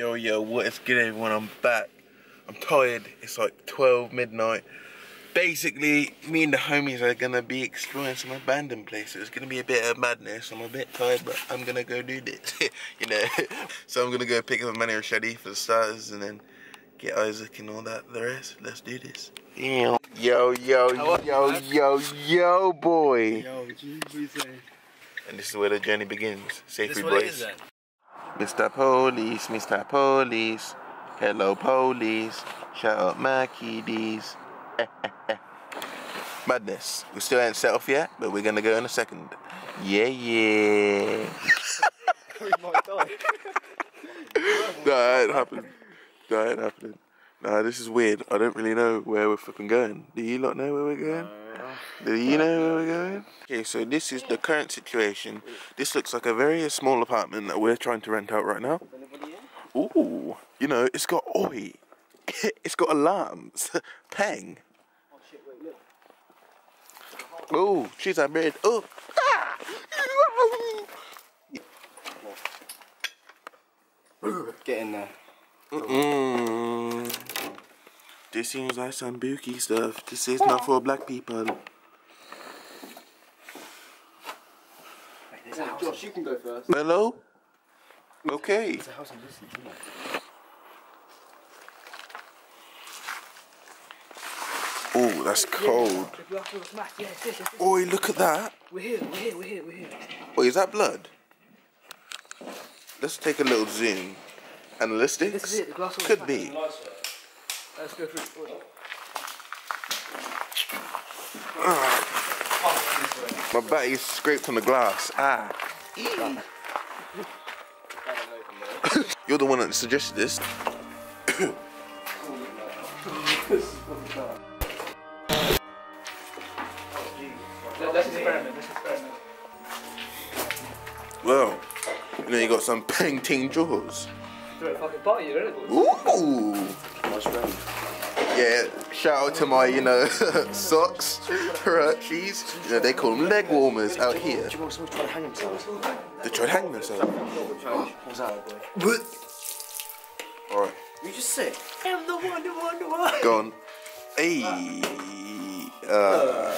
Yo, yo, what is good everyone? I'm back. I'm tired. It's like 12 midnight. Basically, me and the homies are gonna be exploring some abandoned places. It's gonna be a bit of madness. I'm a bit tired, but I'm gonna go do this. you know. so I'm gonna go pick up a Manny Rochetti for the starters and then get Isaac and all that. The rest. Let's do this. Yo, yo, yo, yo, yo, yo, boy. Yo, And this is where the journey begins. Safe This free what boys. Mr. Police, Mr. Police, hello police, shout out my kiddies. Madness. We still ain't set off yet, but we're gonna go in a second. Yeah, yeah. we might. No, that ain't happening. Nah, this is weird. I don't really know where we're fucking going. Do you lot know where we're going? Do you know where we're going? Okay, so this is the current situation. This looks like a very small apartment that we're trying to rent out right now. Ooh, you know, it's got oi. it's got alarms. Peng. Oh, shit, wait, look. Oh, she's a bird. Oh. Get in there. Mm. This seems like some booky stuff. This is not for black people. There's a. Josh, you can go first. Hello? Okay. There's a house on this isn't there? Oh, that's cold. Oi, look at that. We're here, we're here, we're here, we're here. Oi, is that blood? Let's take a little zoom. Analytics? This is it, the glass Could smashed. be. Let's go through. the My batty's scraped on the glass. Ah. You're the one that suggested this. Let's experiment, let's experiment. Well, and then you got some painting jaws. Throw a fucking party, you're in it. Ooh. Nice friend. Yeah, shout out to my, you know, socks, cheese. You know, they call them leg warmers out here. Do you want someone trying to hang themselves? They try to hang themselves. What's that, boy? Alright, You just sit. I'm the one, the one, the one. Gone. on. Hey. Uh,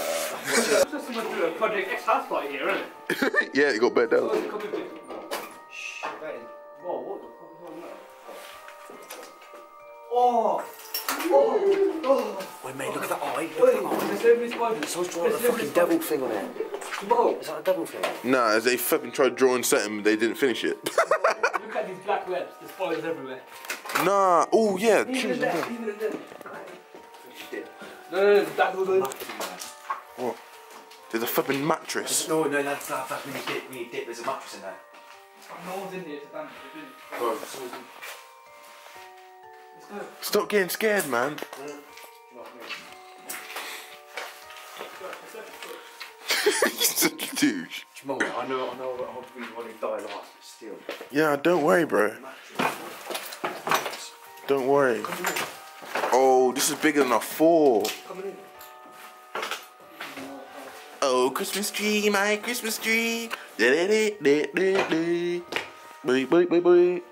Just someone do a Project X house party here, isn't it? yeah, you got bed down. On that? Oh! Wait, mate, look at that eye. Look at that eye. There's so many spiders. Someone's drawing a fucking devil thing on it. Whoa! Is that a devil thing? Nah, as they fucking tried drawing something, they didn't finish it. Look at these black webs. There's spiders everywhere. nah, oh yeah, Even choose in them. even. No, no, no, the black one. What? There's a flipping mattress. No, no, that's not. That's when you dip. When you dip, there's a mattress in there. No one's in here, it's abandoned. Oh, it's Bro, someone's in. Let's go. Stop getting scared, man. He's such a douche. Jamal, I know, I know, I'll be the one who die last, but still. Yeah, don't worry, bro. Don't worry. Oh, this is bigger than a four. Oh, Christmas tree, my Christmas tree. Da-da-da-da-da-da. Boy, boy, boy, boy.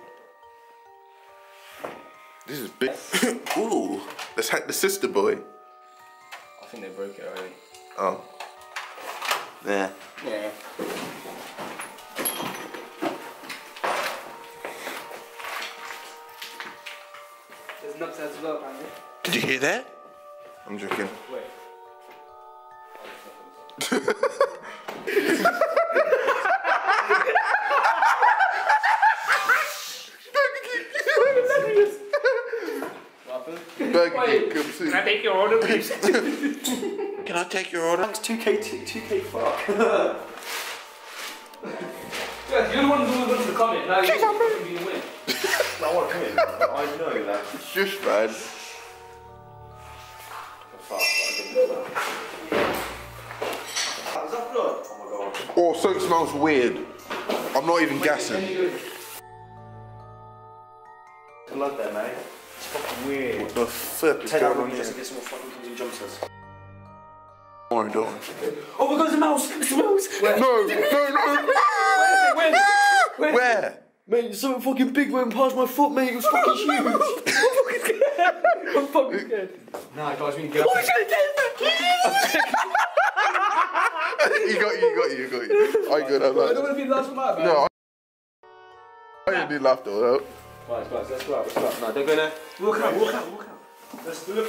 This is big. Ooh, let's hack the sister boy. I think they broke it already. Oh. There. Yeah. There's nuts as well, apparently. Did you hear that? I'm joking. Wait. Take your order, please? Can I take your order? That's 2k, 2k fuck. Yes, you're the one who wants to come in. Now you're fucking being win. I want to come in. I know that. Shush, man. Fuck, I that. Is that blood? Oh my god. Oh, something smells weird. I'm not even guessing. Blood there, mate. It's fucking weird. What the flip is Take that going on here? just get some more fucking comes and jumps. Don't worry, don't worry. Oh my god, it's a mouse! It's a mouse! Where? No, no, no. Where? Where? Where? Mate, something fucking big went past my foot, mate. It was fucking huge. I'm fucking scared. Nah, guys, we can go. you got you, you got you, you got you. I got I don't want to be the last one out. No, I, I didn't laugh though. No. Guys, guys, let's go out, let's go out. No, don't go in there. Walk out, walk out, walk out. Let's do it.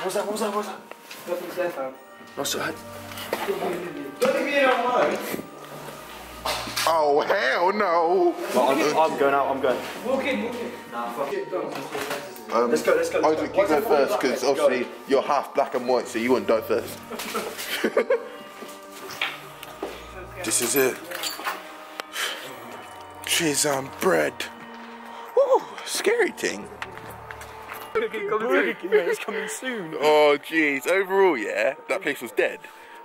What's that, what's that, what's that? Nothing's there, fam. That's alright. Don't leave me in on mine. Oh hell no! I'm, I'm going out, I'm going. Walk in, walk in. Nah, fuck it. Don't. Um, Let's go, let's go, let's Isaac, go. you go first because Let's go. obviously you're half black and white, so you wouldn't die first. this is it. Cheese on bread. Woo, scary thing. Burger King, mate, it's coming soon. Oh jeez, overall, yeah, that place was dead.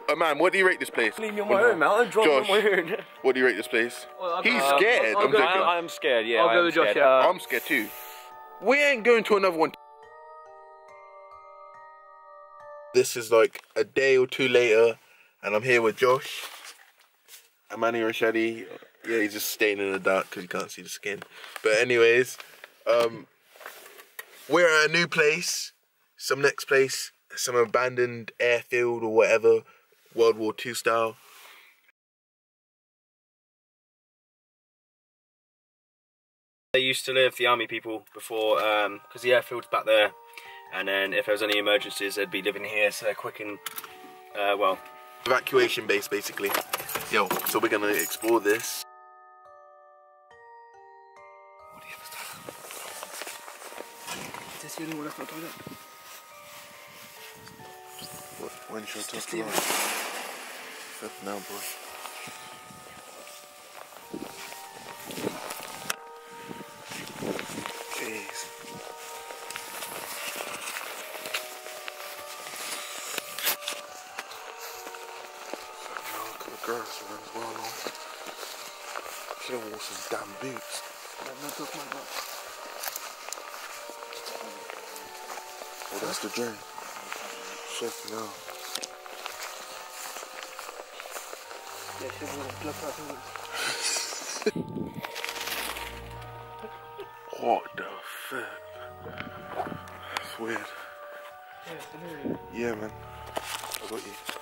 Oh man, what do you rate this place? Leave me on my own, man. I'm driving on Josh. my own. What do you rate this place? Well, I'll He's go- scared. I'll- I'll I'm go- joking. I, I'm scared, yeah. I'll I go am with Josh, scared. yeah. I'm scared too. We ain't going to another one. This is like a day or two later, and I'm here with Josh. Amani Rashadi. Yeah, he's just staying in the dark because you can't see the skin. But anyways, um, we're at a new place. Some next place, some abandoned airfield or whatever, World War II style. They used to live, the army people, before, because the airfield's back there, and then if there was any emergencies, they'd be living here, so they're quick and, uh, well, evacuation base basically. Yo, so we're gonna explore this. Is this the only one that's not toilet? What, when should I talk about? Fifth now, boy. Jeez. Now look at the grass around as well, no? Should have worn some damn boots. That's the drain. Shit, no. Yeah, she has a blood. What the fuck? That's weird. Yeah, man. I got you.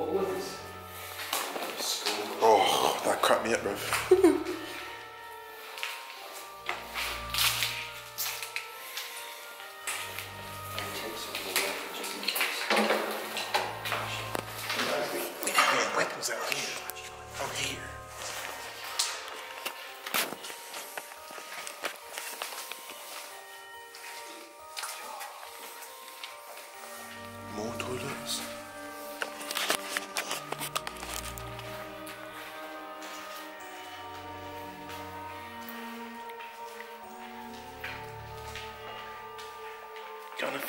What was this? Oh, that cracked me up, bro.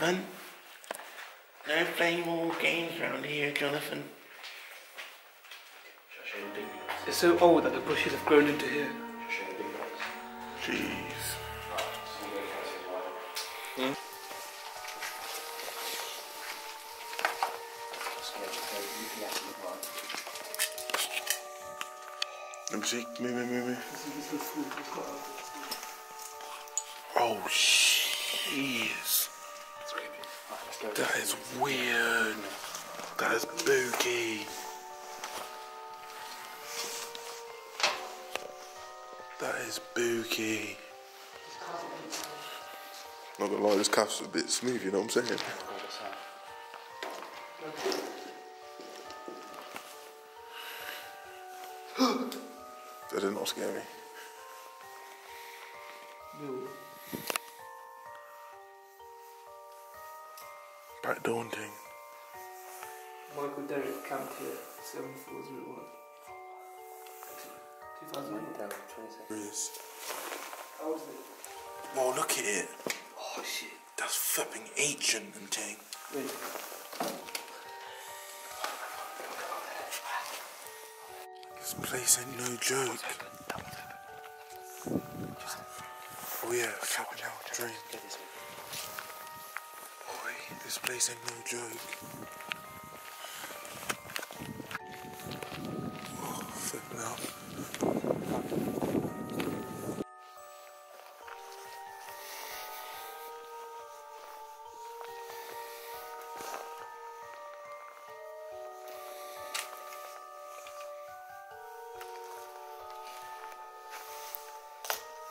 Jonathan? No playing more games around here, Jonathan. It's so old that the bushes have grown into here. Jeez. Let me see. Move, move, move, move. Oh, jeez. That is weird. That is spooky. That is spooky. Not gonna lie, this calf's a bit smooth, you know what I'm saying? that did not scare me. Daunting. Michael Derrick camped here, 74001. 2001. How old is it? Whoa, look at it. Oh shit. That's flipping ancient and thing. This place ain't no joke. Oh yeah, flipping out drink. This place ain't no joke.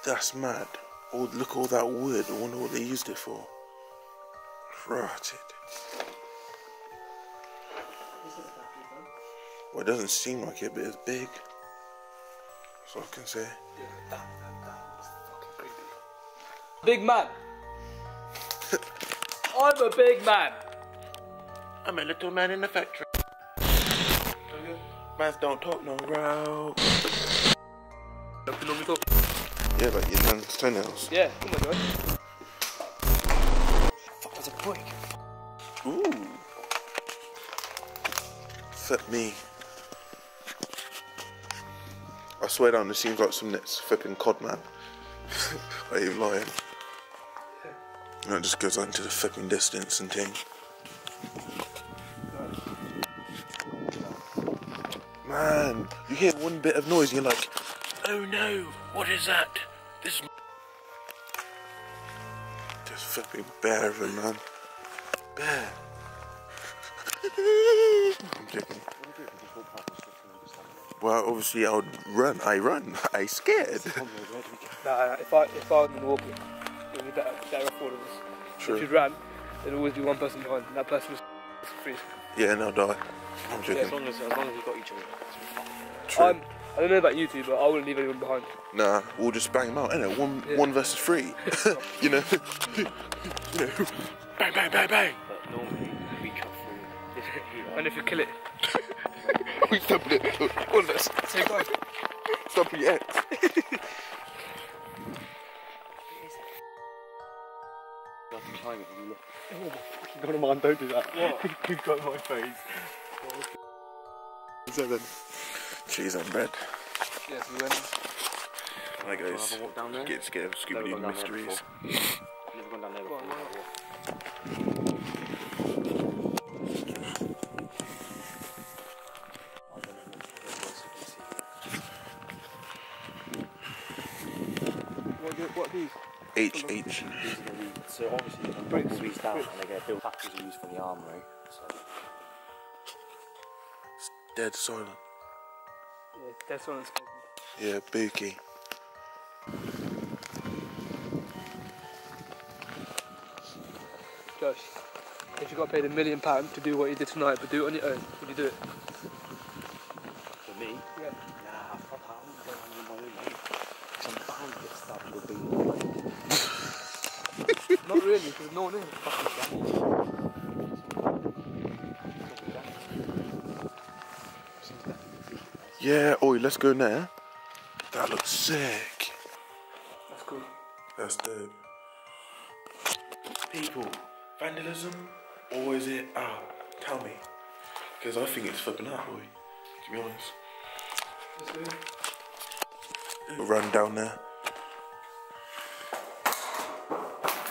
That's mad. Oh, look all that wood. I wonder what they used it for. Rotted. Well, it doesn't seem like it, but it's big. That's all I can say. Big man. I'm a big man. I'm a little man in the factory. Mans don't talk no growl. Don't you normally talk? Yeah, like your nan's toenails. Yeah, come on, guys. Fuck, there's a. Ooh. Flip me. I swear down, this seems like some that's flipping cod man. Are you lying? And it just goes on to the flipping distance and thing. Man, you hear one bit of noise and you're like, oh no, what is that? This. Just flipping bear of him, man. Bear. I'm joking. Well, obviously I would run. I run. I scared. Nah, if I if I was walking, it would be better, better off all of us. True. If you ran, there'd always be one person behind, and that person was freeze. Yeah, and I'll die. I'm As joking. long as, as long as you got each other. True. I'm, I don't know about you two, but I wouldn't leave anyone behind. Nah, we'll just bang them out, innit? One, Yeah. one versus three. you know, you know, bang, bang, bang, bang. But normally we cut through this bit And if you kill it, We stumbled it. One of us. same guy. Stumble your ex. Like a climate and you look. Never mind, don't do that. What? You've got my face. Seven. Cheese and bread. Yes, we went. Hi guys. Have a walk down there? Get scared of Never Scooby Doo mysteries. Never gone down there before. What, what these? H H. These are gonna be, so obviously you can break all these down and they're going to factories used for the armoury. So Dead silent. Yeah, that's one that's Yeah, Bookie. Josh, if you got paid a million pounds to do what you did tonight, but do it on your own, would you do it? for me, Yeah. nah, fuck that. I'm going on my own mate. 'Cause I'm bound to get stabbed with a beam. Not really, because no one is. fucking damage. Yeah, oi, let's go now. That looks sick. That's cool. That's dope. People, vandalism or is it art? Tell me. Because I think it's flipping out, boy. To be honest. Let's go. We'll run down there.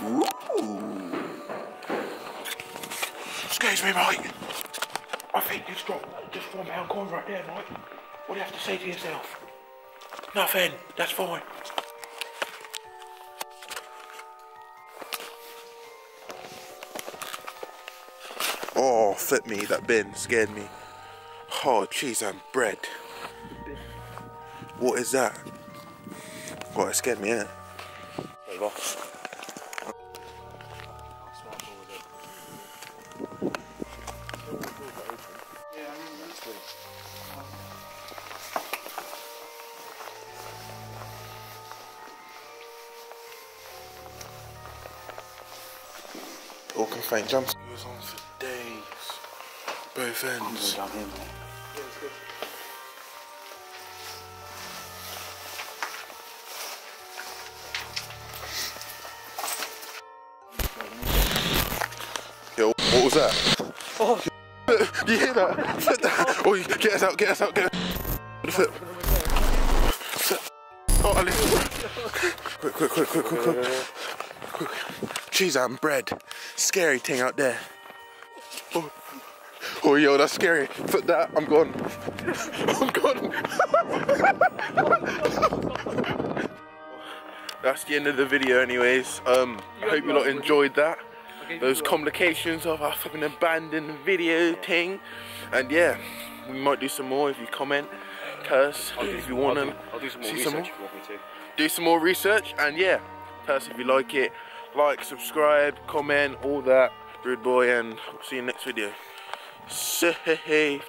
Ooh. Excuse me, mate. I think you've got just one pound coin right there, mate. What do you have to say to yourself? Nothing. That's fine. Oh, flip me, that bin scared me. Oh, cheese and bread. What is that? Well, it scared me, innit? Wave off. All confined jumps. Goes on for days. Both ends. Down here, mate. Yeah, let's go. was that? Oh. you hear that? Flip that. Oh, get us out, get us out, get us Flip. Oh, Ali. Quick, quick, quick, quick, quick, quick. quick. Cheese and bread. Scary thing out there. Oh. oh, yo, that's scary. Flip that, I'm gone. I'm gone. that's the end of the video anyways. Um, I hope you lot enjoyed that those complications of our fucking abandoned video thing. And yeah, we might do some more if you comment, us if you want to I'll do some more research some more. if you want me to. Do some more research and yeah, us if you like it. Like, subscribe, comment, all that. Rude boy, and see you next video. Say.